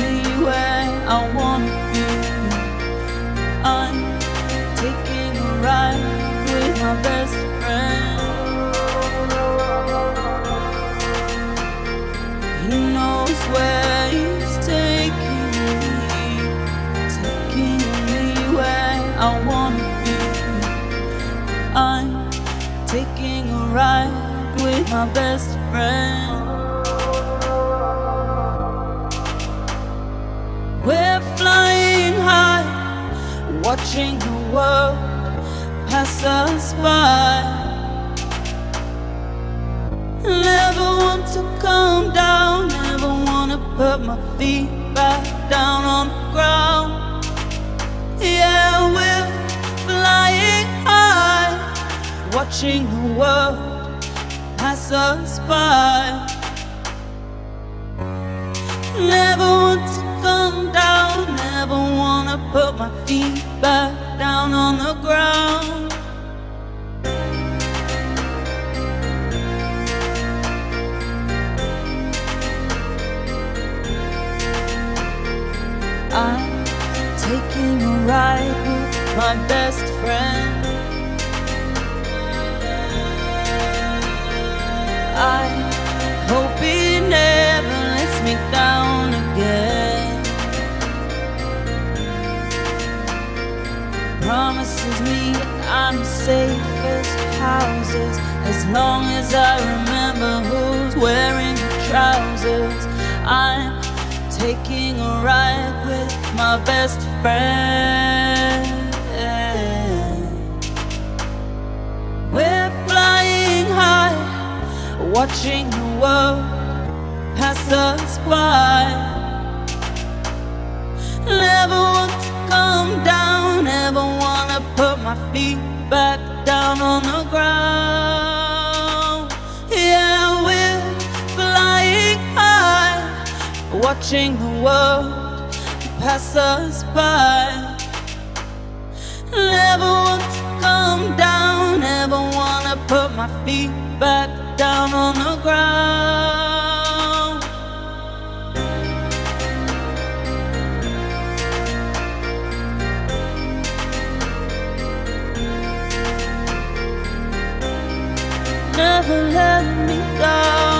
me where I want. I'm taking a ride with my best friend. He knows where he's taking me, taking me where I want. I'm taking a ride with my best friend. Watching the world pass us by. Never want to come down, never wanna put my feet back down on the ground. Yeah, we're flying high, watching the world pass us by. Put my feet back down on the ground. I'm taking a ride with my best friend. I'm houses as long as I remember who's wearing the trousers. I'm taking a ride with my best friend. We're flying high, watching the world pass us by. Never want to come down, never wanna put my feet back down on the ground. Yeah, we're flying high, watching the world pass us by. Never want to come down, never wanna put my feet back down on the ground. Never let me down.